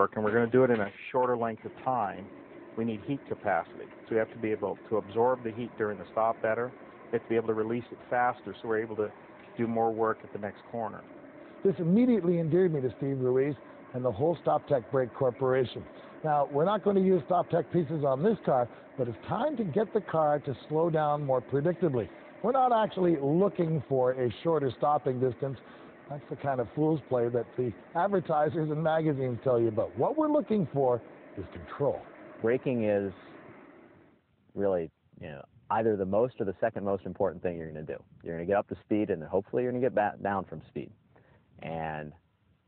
work, and we're going to do it in a shorter length of time, we need heat capacity. So we have to be able to absorb the heat during the stop better. We have to be able to release it faster so we're able to do more work at the next corner. This immediately endeared me to Steve Ruiz and the whole StopTech Brake Corporation. Now, we're not going to use StopTech pieces on this car, but it's time to get the car to slow down more predictably. We're not actually looking for a shorter stopping distance. That's the kind of fool's play that the advertisers and magazines tell you about. What we're looking for is control. Braking is really, you know, either the most or the second most important thing you're going to do. You're going to get up to speed, and then hopefully you're going to get back down from speed. And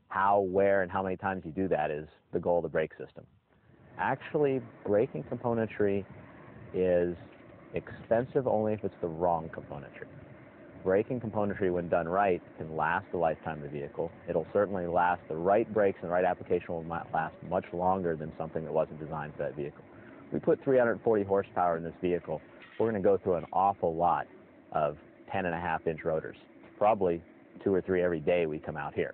how, where, and how many times you do that is the goal of the brake system. Actually, braking componentry is expensive only if it's the wrong componentry. Braking componentry, when done right, can last the lifetime of the vehicle. It'll certainly last, the right brakes and the right application will last much longer than something that wasn't designed for that vehicle. We put 340 horsepower in this vehicle. We're going to go through an awful lot of 10 and a half inch rotors. Probably two or three every day we come out here.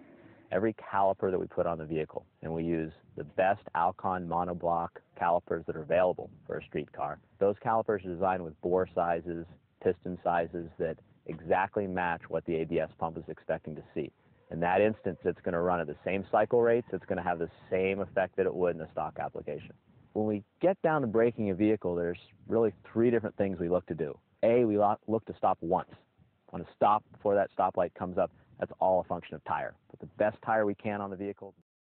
Every caliper that we put on the vehicle, and we use the best Alcon monoblock calipers that are available for a street car. Those calipers are designed with bore sizes, piston sizes that exactly match what the ABS pump is expecting to see. In that instance, it's going to run at the same cycle rates. It's going to have the same effect that it would in a stock application. When we get down to braking a vehicle, there's really three different things we look to do. A, we look to stop once. On a stop before that stoplight comes up, that's all a function of tire. Put the best tire we can on the vehicle.